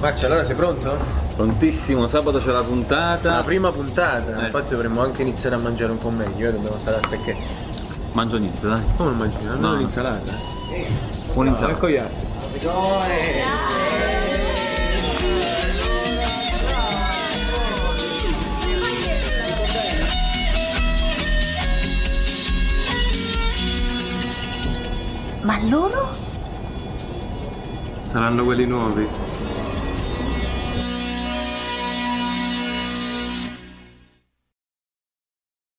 Marcia, allora sei pronto? Prontissimo, sabato c'è la puntata. La prima puntata, Eh. infatti dovremmo anche iniziare a mangiare un po' meglio, eh, dobbiamo stare a stecche. Mangio niente, dai. Come non mangi? No. un'insalata? Un'insalata. Ecco gli altri. Ma loro? Saranno quelli nuovi.